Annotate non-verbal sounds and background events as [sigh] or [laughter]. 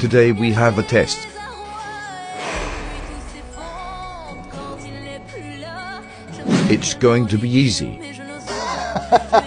Today we have a test. It's going to be easy. [laughs]